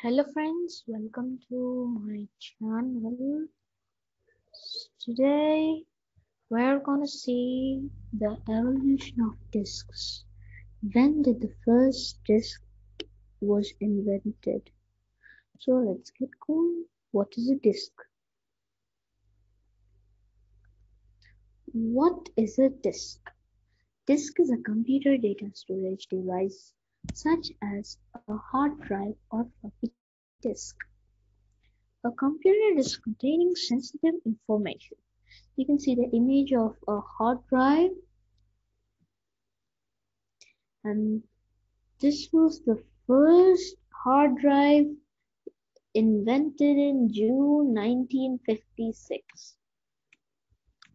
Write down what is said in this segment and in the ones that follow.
Hello friends, welcome to my channel. Today we're gonna see the evolution of discs. When did the first disc was invented? So let's get going. What is a disc? What is a disc? Disk is a computer data storage device such as a hard drive or floppy disk. A computer disk containing sensitive information. You can see the image of a hard drive and this was the first hard drive invented in June 1956.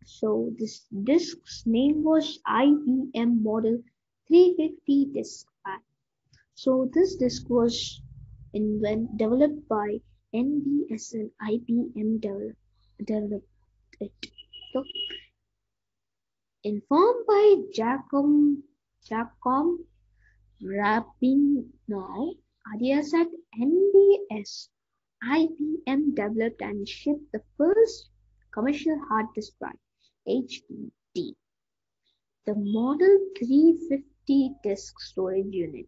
So this disk's name was IBM model 350 disk so this disk was invent, developed by NBS and IBM develop, developed it. So, informed by Giacomo, Giacomo Rabinow, ideas at NBS, IBM developed and shipped the first commercial hard disk drive, HDD. The Model 350 disk storage unit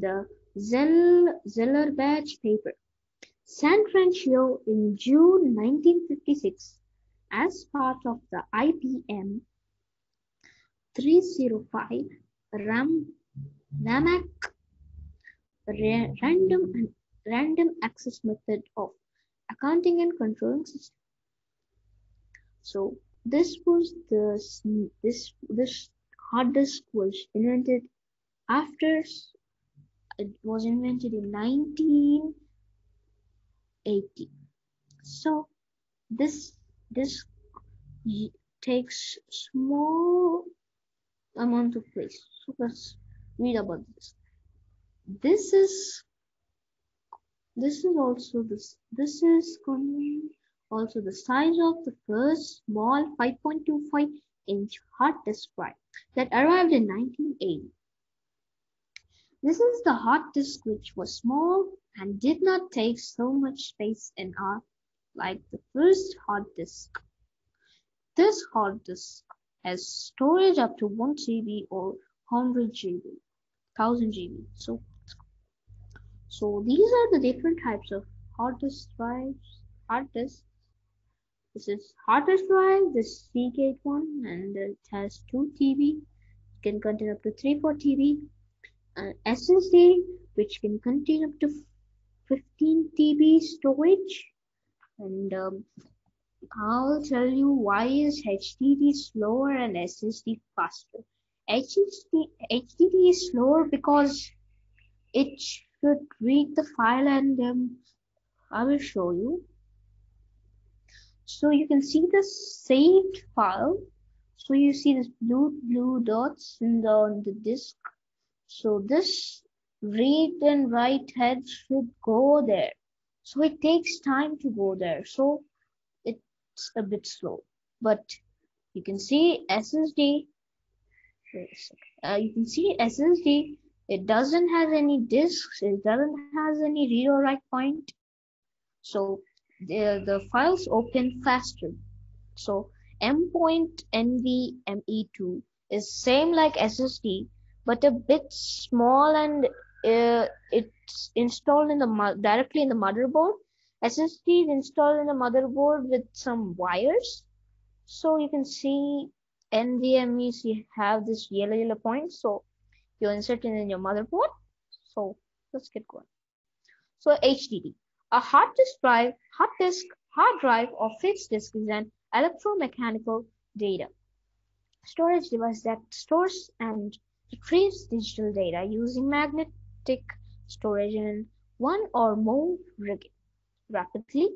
the Zellerbach paper, San Francisco in June 1956 as part of the IBM 305 RAM, RAMAC random and random access method of accounting and controlling system. So this was the this this hard disk was invented after it was invented in 1980 so this this takes small amount of place. So let's read about this. This is this is also this this is also the size of the first small 5.25 inch hard disk drive that arrived in 1980 this is the hard disk which was small and did not take so much space in our like the first hard disk. This hard disk has storage up to 1 GB or 100 GB, 1000 GB. So, so these are the different types of hard disk drives, hard disk. This is hard disk drive, this Seagate one, and it has 2 TB. It can contain up to 3 4 TB uh, SSD which can contain up to 15 TB storage and um, I'll tell you why is HDD slower and SSD faster. HDD, HDD is slower because it should read the file and um, I will show you. So you can see the saved file. So you see this blue blue dots in the, on the disk so this read and write head should go there. So it takes time to go there. So it's a bit slow. But you can see SSD. Uh, you can see SSD. It doesn't have any disks. It doesn't has any read or write point. So the the files open faster. So M.NVMe2 is same like SSD but a bit small and uh, it's installed in the directly in the motherboard. SSD is installed in the motherboard with some wires. So you can see NVMe's you have this yellow yellow point. So you insert it in your motherboard. So let's get going. So HDD, a hard disk drive, hard disk, hard drive or fixed disk is an electromechanical data storage device that stores and retrieves digital data using magnetic storage in one or more rapidly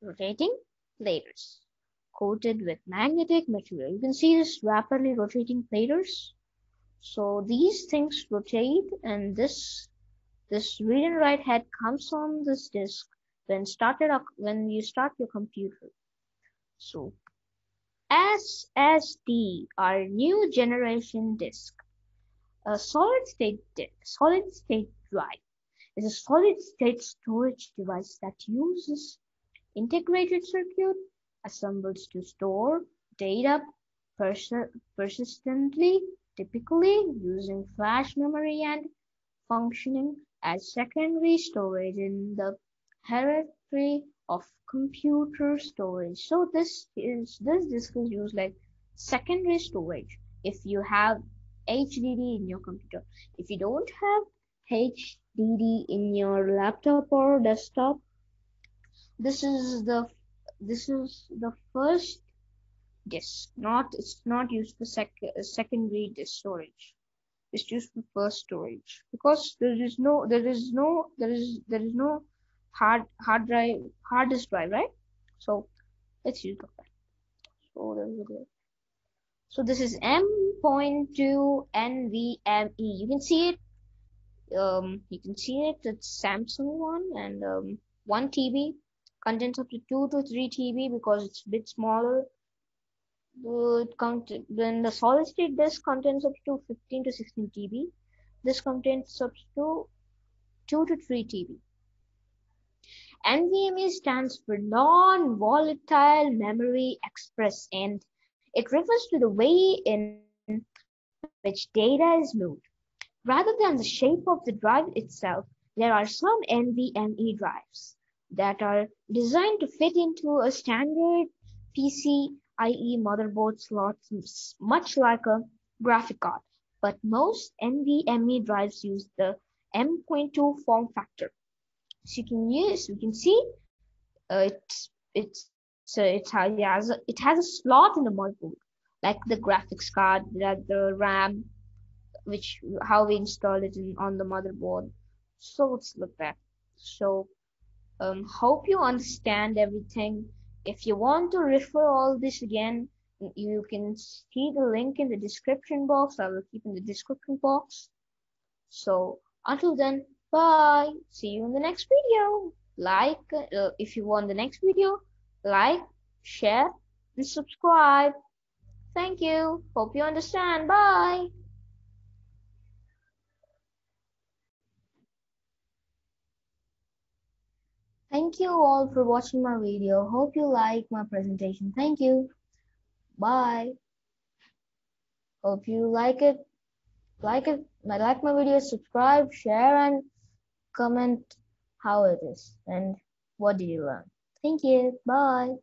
rotating platters coated with magnetic material. You can see this rapidly rotating platters. So these things rotate and this this read and write head comes on this disk when started when you start your computer. So SSD, our new generation disk a solid state solid state drive is a solid-state storage device that uses integrated circuit assembles to store data pers persistently, typically using flash memory and functioning as secondary storage in the hierarchy of computer storage. So this is this disk is used like secondary storage if you have HDD in your computer. If you don't have HDD in your laptop or desktop, this is the this is the first disk. Not it's not used for sec secondary disk storage. It's used for first storage because there is no there is no there is there is no hard hard drive hard disk drive right. So let's use that. So there's a so this is M.2 NVMe. You can see it. Um, you can see it. It's Samsung one and um, one TB contains up to two to three TB because it's a bit smaller. then the solid state disk contains up to 15 to 16 TB. This contains up to 2 to 3 TB. NVMe stands for non-volatile memory express and it refers to the way in which data is moved. Rather than the shape of the drive itself, there are some NVMe drives that are designed to fit into a standard PCIe motherboard slot, much like a graphic card. But most NVMe drives use the M.2 form factor. So you can use, you can see uh, it's it's so it has it has a slot in the motherboard, like the graphics card, like the RAM, which how we install it in, on the motherboard. So it's like that. So um, hope you understand everything. If you want to refer all this again, you can see the link in the description box. I will keep in the description box. So until then, bye. See you in the next video. Like uh, if you want the next video like, share, and subscribe. Thank you. Hope you understand. Bye. Thank you all for watching my video. Hope you like my presentation. Thank you. Bye. Hope you like it. Like it. Like my video. Subscribe, share, and comment how it is and what did you learn. Thank you. Bye.